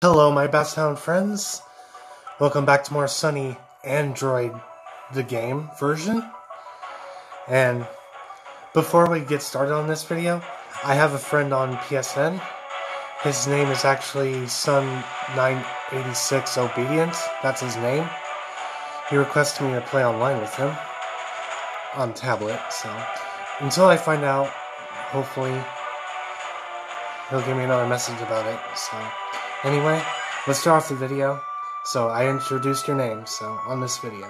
Hello, my Basset Hound friends. Welcome back to more Sonny Android, the game version. And before we get started on this video, I have a friend on PSN. His name is actually Sun986 Obedient. That's his name. He requested me to play online with him on tablet. So until I find out, hopefully he'll give me another message about it. So. Anyway, let's start off the video. So I introduced your name, so on this video.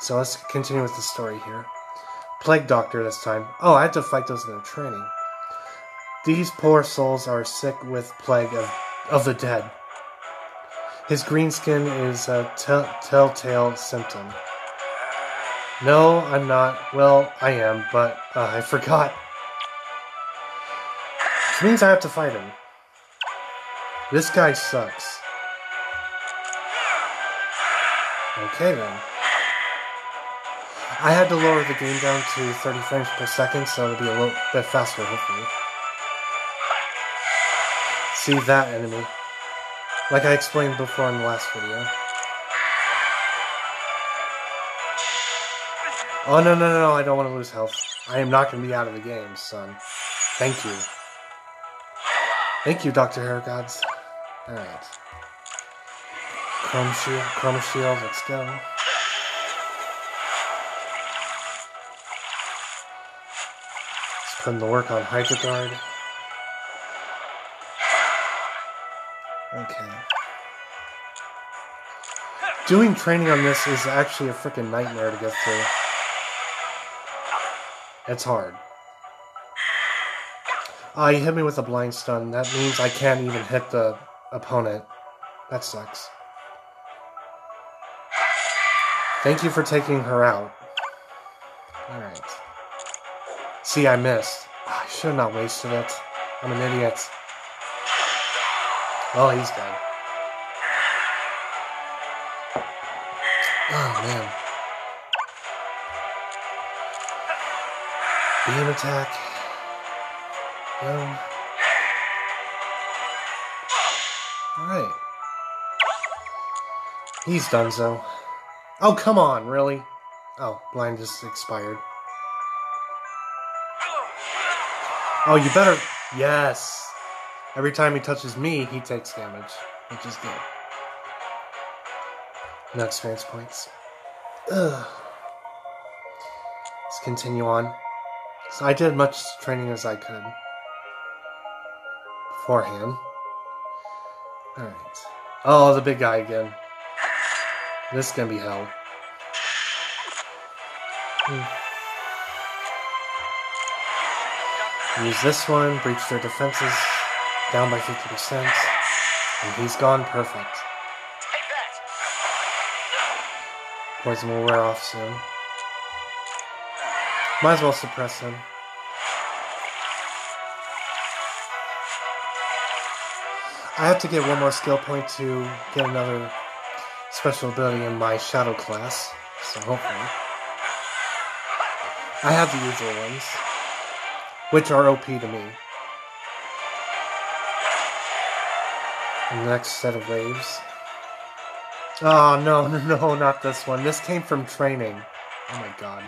So let's continue with the story here. Plague Doctor this time. Oh, I had to fight those in the training. These poor souls are sick with plague of, of the dead. His green skin is a telltale symptom. No, I'm not. Well, I am, but uh, I forgot. Which means I have to fight him. This guy sucks. Okay then. I had to lower the game down to 30 frames per second so it'll be a little bit faster hopefully. See that enemy. Like I explained before in the last video. Oh no no no no, I don't want to lose health. I am not going to be out of the game, son. Thank you. Thank you, Dr. Hair Gods. Alright. Chrome shield, chroma shield, let's go. Let's put in the work on Hydro Guard. Okay. Doing training on this is actually a freaking nightmare to get through. It's hard. Ah, uh, he hit me with a blind stun. That means I can't even hit the opponent. That sucks. Thank you for taking her out. Alright. See, I missed. Oh, I should have not wasted it. I'm an idiot. Oh, he's dead. Oh, man. Beam attack. No. He's done so. Oh, come on, really? Oh, blind just expired. Oh, you better... Yes! Every time he touches me, he takes damage, which is good. No experience points. Ugh. Let's continue on. So I did much training as I could beforehand. Alright. Oh, the big guy again. This is gonna be hell. Hmm. Use this one, breach their defenses, down by 50%, and he's gone perfect. Poison will wear off soon. Might as well suppress him. I have to get one more skill point to get another special ability in my Shadow class, so hopefully. I have the usual ones, which are OP to me. And the next set of waves. Oh, no, no, no, not this one. This came from training. Oh my god.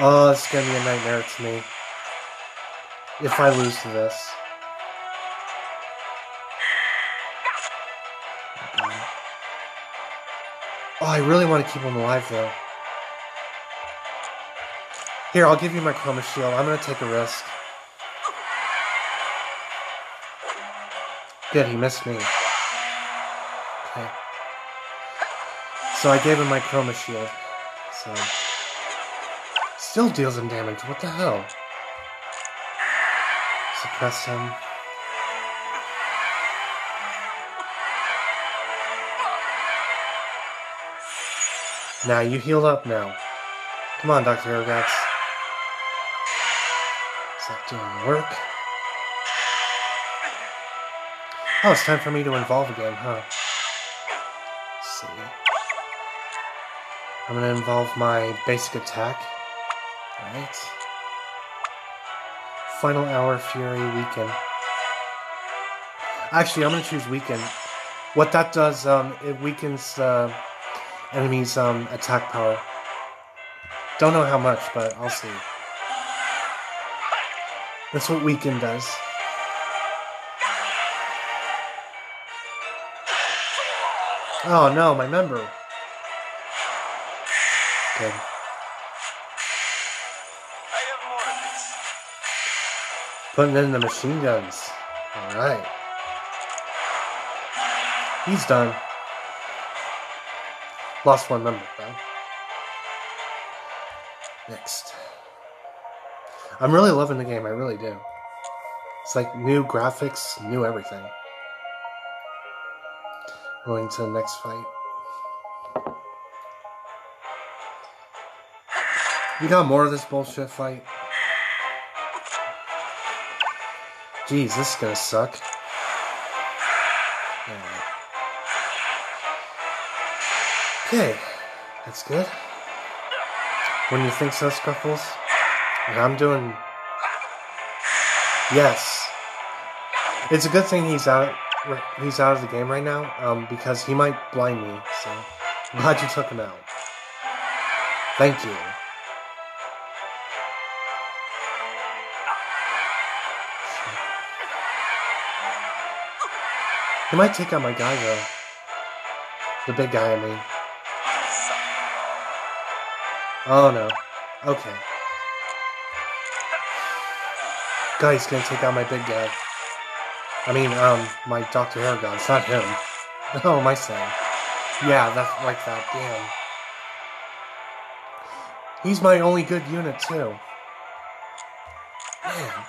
Oh, it's gonna be a nightmare to me. If I lose to this. Oh, I really want to keep him alive, though. Here, I'll give you my Chroma Shield. I'm going to take a risk. Good, he missed me. Okay. So I gave him my Chroma Shield. So... Still deals him damage. What the hell? Suppress him. Now you healed up now. Come on, Dr. Ergats. Is that doing work? Oh, it's time for me to involve again, huh? Let's see. I'm gonna involve my basic attack. Alright. Final hour Fury Weaken. Actually, I'm gonna choose weaken. What that does, um, it weakens uh, enemies' um, attack power. Don't know how much, but I'll see. That's what weaken does. Oh no, my member. Good. Putting in the machine guns. Alright. He's done. Lost one member, though. Next. I'm really loving the game, I really do. It's like new graphics, new everything. Going to the next fight. We got more of this bullshit fight? Jeez, this is gonna suck. Okay, that's good. When you think so, Scuffles? And I'm doing. Yes. It's a good thing he's out. He's out of the game right now, um, because he might blind me. So, I'm glad you took him out. Thank you. He might take out my guy though. The big guy, I mean. Oh no. Okay. Guy's gonna take out my big guy. I mean, um, my Dr. Aragon. It's not him. Oh, my saying? Yeah, that's like that. Damn. He's my only good unit, too. Man.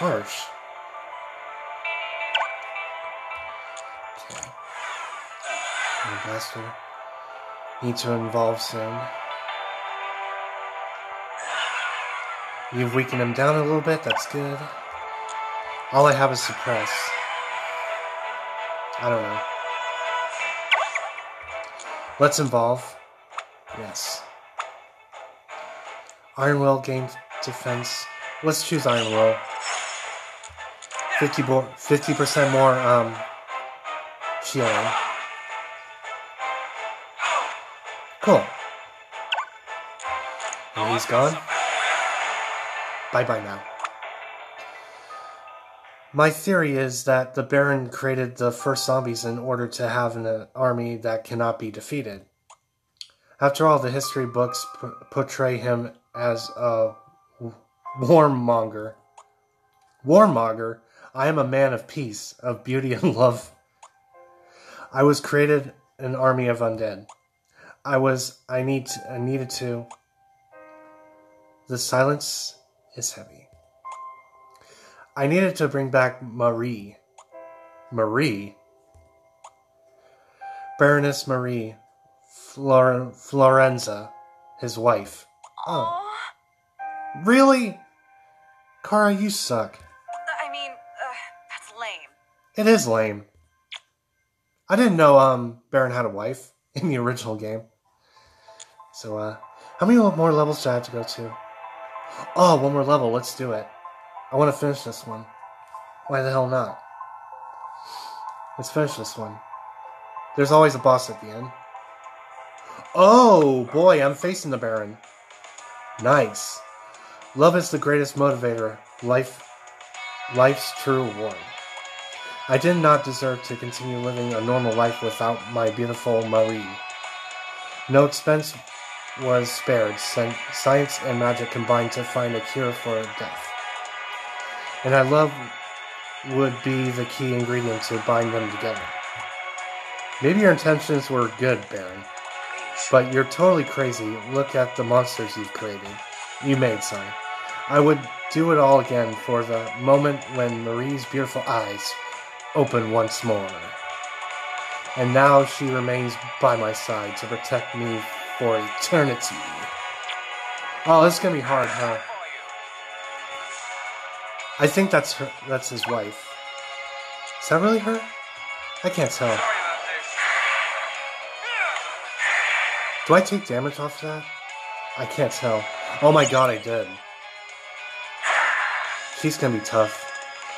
Harsh. Okay. Bastard. Need to involve soon. You've weakened him down a little bit, that's good. All I have is suppress. I don't know. Let's involve. Yes. Iron Will gain defense. Let's choose Iron Will. 50 more, 50% more um, shielding. Cool. And he's gone. Bye bye now. My theory is that the Baron created the first zombies in order to have an army that cannot be defeated. After all, the history books portray him as a warmonger. Warmonger? I am a man of peace, of beauty and love. I was created an army of undead. I was I need to, I needed to. The silence is heavy. I needed to bring back Marie. Marie? Baroness Marie Flor- Florenza, his wife. Oh. Really? Kara, you suck. I mean, uh, that's lame. It is lame. I didn't know um Baron had a wife in the original game. So uh how many more levels do I have to go to? Oh, one more level, let's do it. I want to finish this one. Why the hell not? Let's finish this one. There's always a boss at the end. Oh, boy, I'm facing the Baron. Nice. Love is the greatest motivator. Life, life's true reward. I did not deserve to continue living a normal life without my beautiful Marie. No expense was spared. Science and magic combined to find a cure for death and I love would be the key ingredient to bind them together. Maybe your intentions were good, Baron, but you're totally crazy. Look at the monsters you've created. You made, son. I would do it all again for the moment when Marie's beautiful eyes open once more. And now she remains by my side to protect me for eternity. Oh, this is gonna be hard, huh? I think that's her. That's his wife. Is that really her? I can't tell. Do I take damage off that? I can't tell. Oh my god, I did. He's gonna be tough.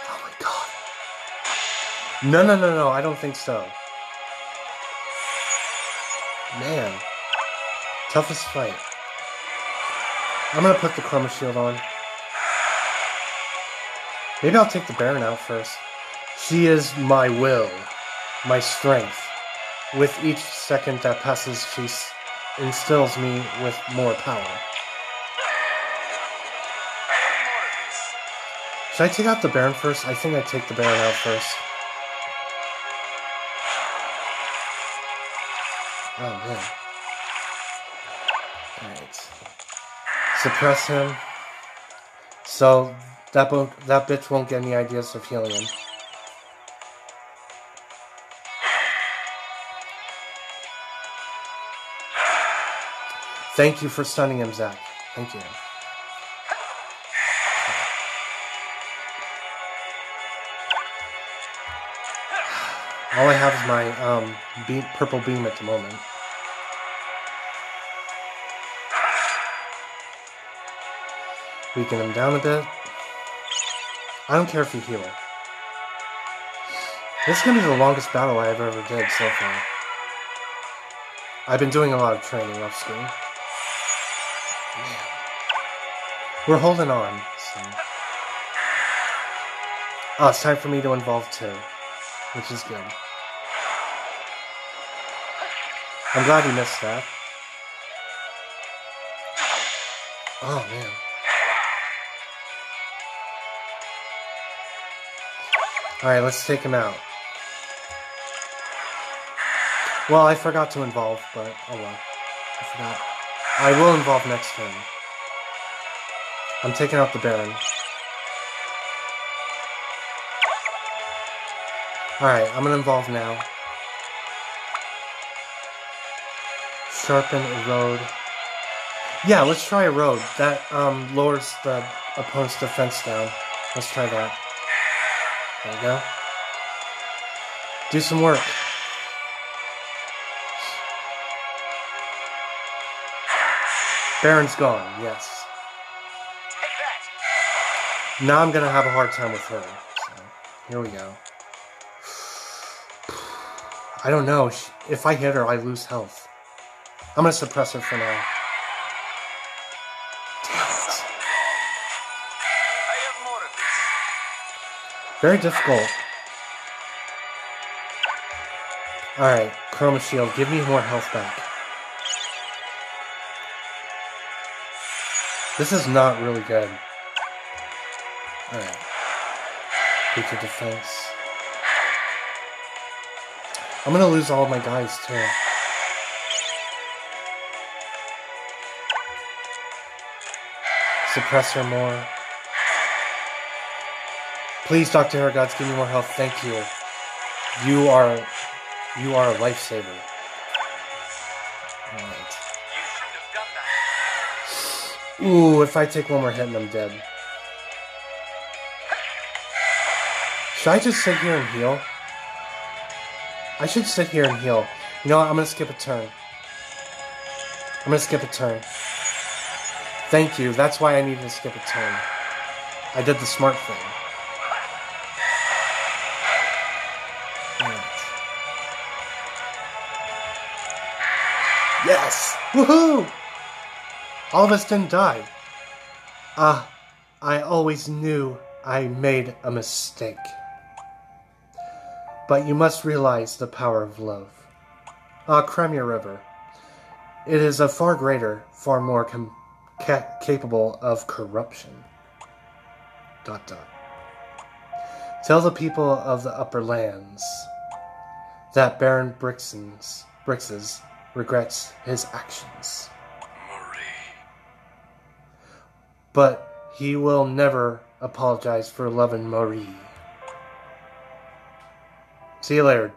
Oh my god. No, no, no, no, I don't think so. Toughest fight. I'm gonna put the Chroma Shield on. Maybe I'll take the Baron out first. She is my will, my strength. With each second that passes, she instills me with more power. Should I take out the Baron first? I think I take the Baron out first. Oh man. Suppress him. So that bo- that bitch won't get any ideas of healing him. Thank you for stunning him, Zach. Thank you. All I have is my um, beam, purple beam at the moment. Weaken him down a bit. I don't care if you heal. This is gonna be the longest battle I've ever did so far. I've been doing a lot of training off screen. Man. We're holding on, so. Oh, it's time for me to involve too, which is good. I'm glad you missed that. Oh man. Alright, let's take him out. Well, I forgot to involve, but oh well. I forgot. I will involve next turn. I'm taking out the Baron. Alright, I'm gonna involve now. Sharpen Erode. Yeah, let's try Erode. That um, lowers the opponent's defense down. Let's try that. There we go. Do some work. Baron's gone, yes. Now I'm gonna have a hard time with her. So, here we go. I don't know. If I hit her, I lose health. I'm gonna suppress her for now. Very difficult. Alright, Chroma Shield, give me more health back. This is not really good. Alright. Creature defense. I'm gonna lose all my guys too. Suppressor more. Please, Dr. Haragods, give me more health. Thank you. You are you are a lifesaver. That. Ooh, if I take one more hit and I'm dead. Should I just sit here and heal? I should sit here and heal. You know what? I'm gonna skip a turn. I'm gonna skip a turn. Thank you. That's why I needed to skip a turn. I did the smart thing. Yes! Woohoo! All of us didn't die. Ah, I always knew I made a mistake. But you must realize the power of love. Ah, Crimea River. It is a far greater, far more ca- capable of corruption. Dot dot. Tell the people of the upper lands that Baron Brixens, Brixes regrets his actions. Marie. But he will never apologize for loving Marie. See you later,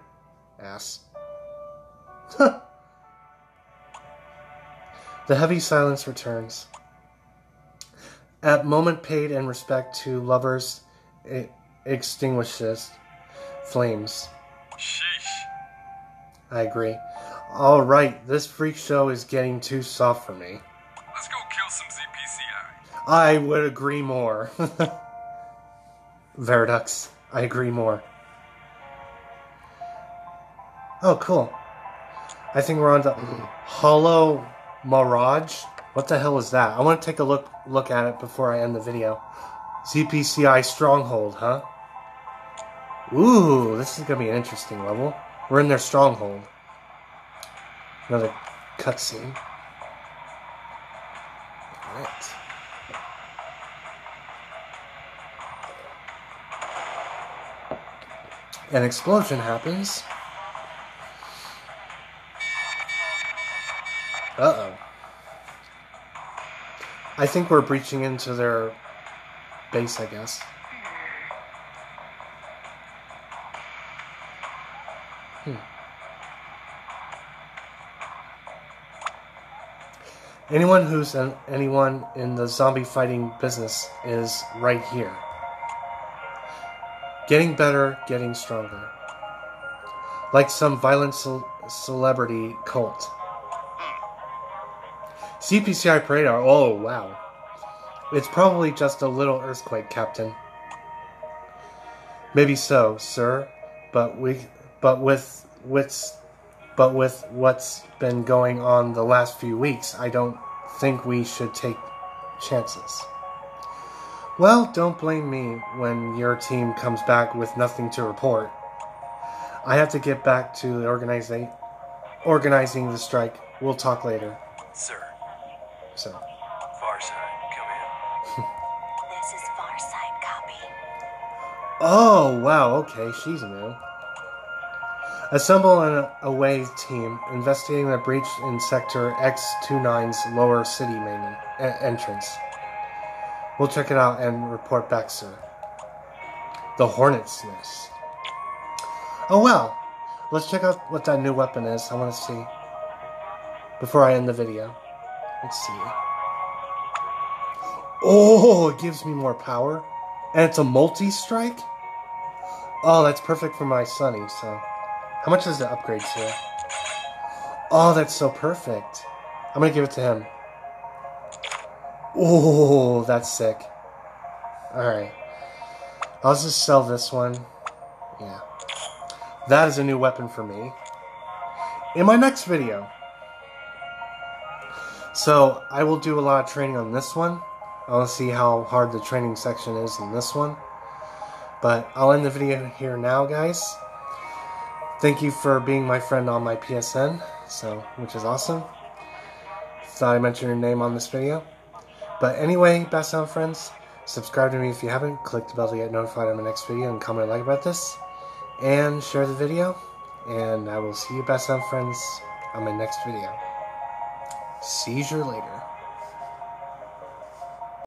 ass. the heavy silence returns. At moment paid in respect to lovers, it extinguishes flames. Sheesh. I agree. All right, this freak show is getting too soft for me. Let's go kill some ZPCI. I would agree more. Veradux, I agree more. Oh, cool. I think we're on to Hollow Mirage. What the hell is that? I want to take a look look at it before I end the video. ZPCI Stronghold, huh? Ooh, this is gonna be an interesting level. We're in their stronghold. Another cutscene. Alright. An explosion happens. Uh oh. I think we're breaching into their base, I guess. Anyone who's an, anyone in the zombie fighting business is right here. Getting better, getting stronger. Like some violent ce- celebrity cult. ZPCI Radar. Oh, wow. It's probably just a little earthquake, Captain. Maybe so, sir. But we, but with with, but with what's been going on the last few weeks, I don't think we should take chances. Well, don't blame me when your team comes back with nothing to report. I have to get back to the organizing organizing the strike. We'll talk later. Sir, So, Farside, come in. This is Farside copy. oh wow, okay, she's new. Assemble an away team investigating the breach in Sector X29's lower city main en- entrance. We'll check it out and report back, sir. The Hornet's Nest. Oh well, let's check out what that new weapon is. I want to see before I end the video. Let's see. Oh, it gives me more power. And it's a multi strike? Oh, that's perfect for my Sonny, so. How much does it upgrade to? Oh, that's so perfect. I'm gonna give it to him. Oh, that's sick. Alright. I'll just sell this one. Yeah. That is a new weapon for me. In my next video. So, I will do a lot of training on this one. I want to see how hard the training section is in this one. But I'll end the video here now, guys. Thank you for being my friend on my PSN, so which is awesome. Thought I mentioned your name on this video. But anyway, Basset Hound friends, subscribe to me if you haven't. Click the bell to get notified on my next video and comment like about this. And share the video. And I will see you, Basset Hound friends, on my next video. See you later.